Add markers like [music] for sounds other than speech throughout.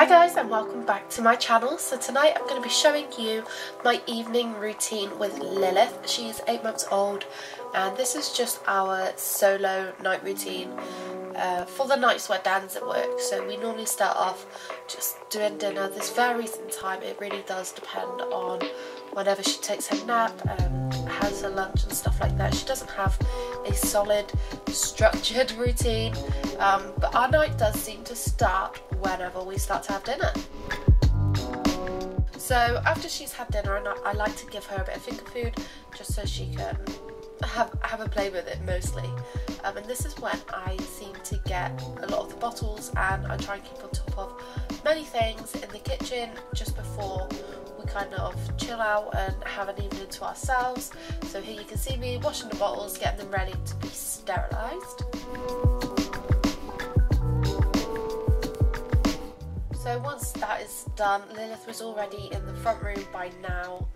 Hi guys and welcome back to my channel. So tonight I'm going to be showing you my evening routine with Lilith. She's 8 months old and this is just our solo night routine uh, for the nights where Dan's at work. So we normally start off just doing dinner. This varies in time. It really does depend on whenever she takes her nap, um, her lunch and stuff like that. She doesn't have a solid structured [laughs] routine um, but our night does seem to start whenever we start to have dinner. So after she's had dinner I like to give her a bit of finger food just so she can have, have a play with it mostly. Um, and this is when I seem to get a lot of the bottles and I try and keep on top of many things in the kitchen just before we kind of chill out and have an evening to ourselves. So here you can see me washing the bottles getting them ready to be sterilised So once that is done, Lilith was already in the front room by now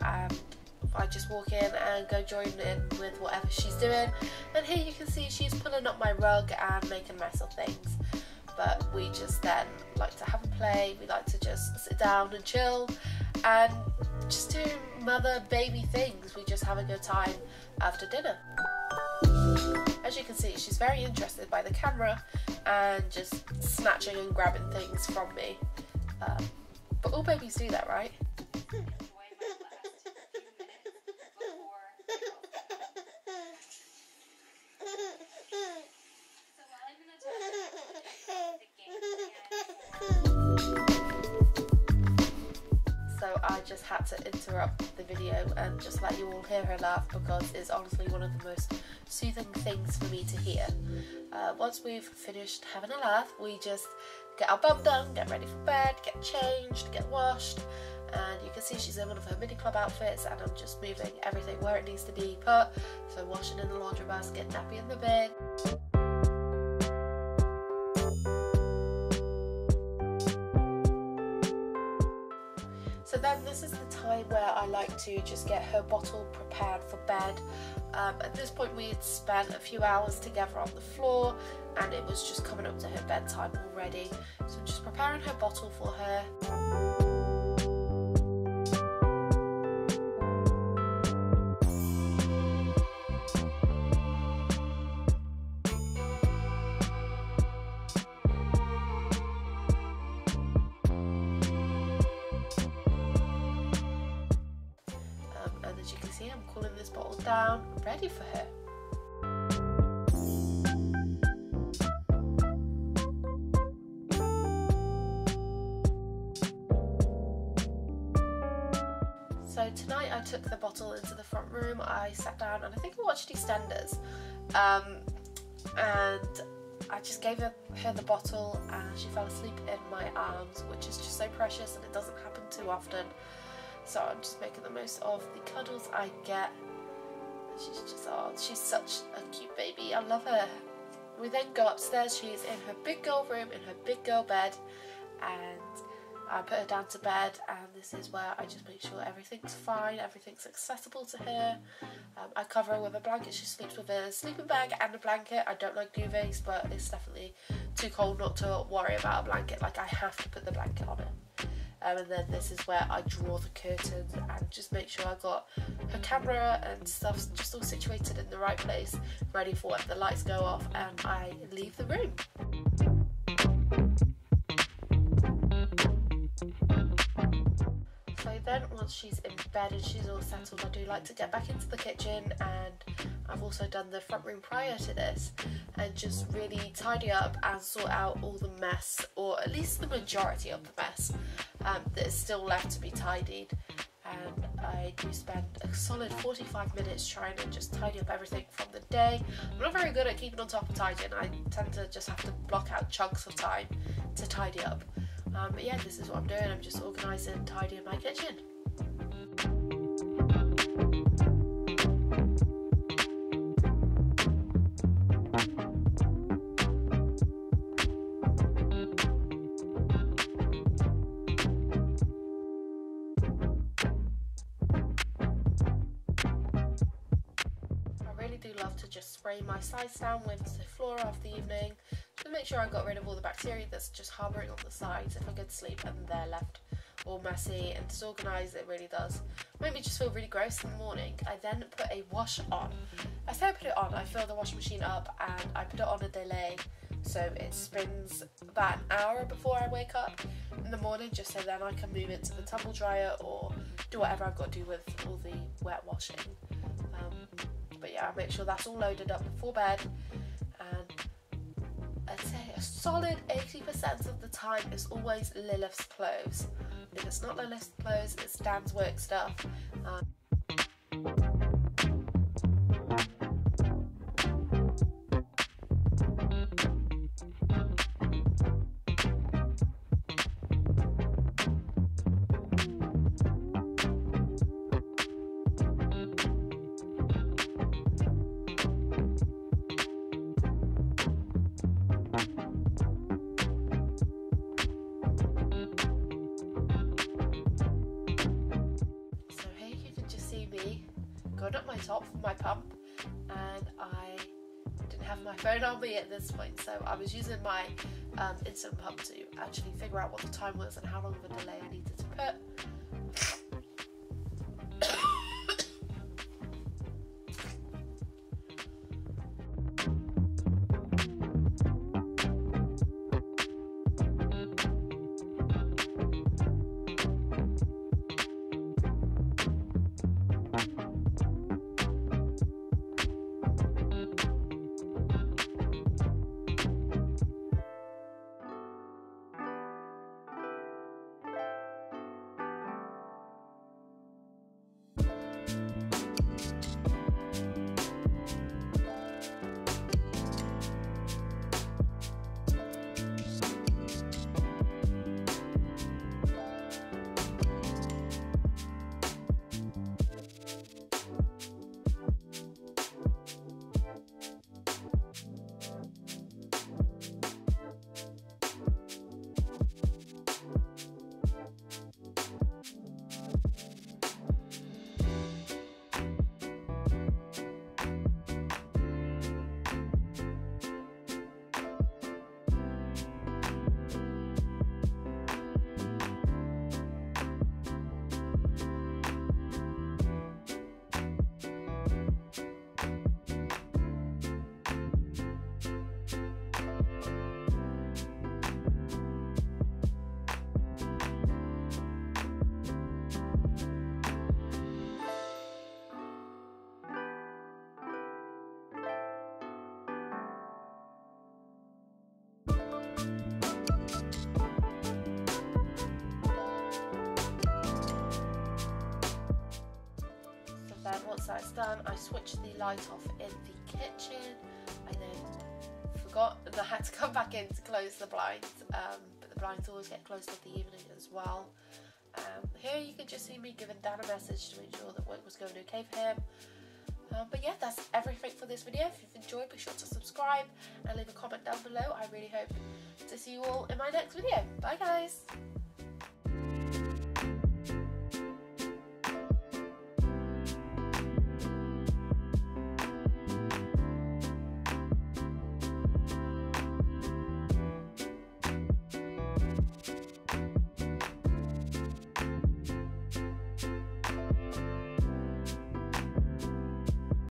I just walk in and go join in with whatever she's doing and here you can see she's pulling up my rug and making a mess of things but we just then like to have a play, we like to just sit down and chill and just do mother baby things, we just have a good time after dinner. As you can see she's very interested by the camera and just snatching and grabbing things from me. Um, but all babies do that, right? [laughs] had to interrupt the video and just let you all hear her laugh because it's honestly one of the most soothing things for me to hear. Uh, once we've finished having a laugh, we just get our bum done, get ready for bed, get changed, get washed, and you can see she's in one of her mini club outfits and I'm just moving everything where it needs to be put. So washing in the laundry basket, nappy in the bin. So then this is the time where I like to just get her bottle prepared for bed. Um, at this point we had spent a few hours together on the floor and it was just coming up to her bedtime already. So I'm just preparing her bottle for her. Down ready for her. So tonight I took the bottle into the front room, I sat down and I think I watched EastEnders um, and I just gave her, her the bottle and she fell asleep in my arms which is just so precious and it doesn't happen too often so I'm just making the most of the cuddles I get. She's just, oh, she's such a cute baby. I love her. We then go upstairs. She's in her big girl room, in her big girl bed, and I put her down to bed. And this is where I just make sure everything's fine, everything's accessible to her. Um, I cover her with a blanket. She sleeps with a sleeping bag and a blanket. I don't like duvets, but it's definitely too cold not to worry about a blanket. Like I have to put the blanket on it um, and then this is where I draw the curtains and just make sure I got her camera and stuff just all situated in the right place ready for when the lights go off and I leave the room. So then once she's in bed and she's all settled I do like to get back into the kitchen and I've also done the front room prior to this and just really tidy up and sort out all the mess or at least the majority of the mess um, that is still left to be tidied and I do spend a solid 45 minutes trying to just tidy up everything from the day. I'm not very good at keeping on top of tidying. I tend to just have to block out chunks of time to tidy up. Um, but yeah, this is what I'm doing. I'm just organising, and tidying my kitchen. Just spray my sides down with Zoflora of the evening, to make sure I got rid of all the bacteria that's just harbouring on the sides if I go to sleep and they're left all messy and disorganised, it really does make me just feel really gross in the morning. I then put a wash on. I say I put it on, I fill the washing machine up and I put it on a delay so it spins about an hour before I wake up in the morning just so then I can move it to the tumble dryer or do whatever I've got to do with all the wet washing. But yeah, I make sure that's all loaded up before bed and I'd say a solid 80% of the time it's always Lilith's clothes. If it's not Lilith's clothes, it's Dan's work stuff. Um, my top for my pump and I didn't have my phone on me at this point so I was using my um, pump to actually figure out what the time was and how long of a delay I needed to put once that's done, I switched the light off in the kitchen. I then forgot that I had to [laughs] come back in to close the blinds, um, but the blinds always get closed in the evening as well. Um, here you can just see me giving Dan a message to ensure that work was going okay for him. Um, but yeah, that's everything for this video. If you've enjoyed, be sure to subscribe and leave a comment down below. I really hope to see you all in my next video. Bye guys!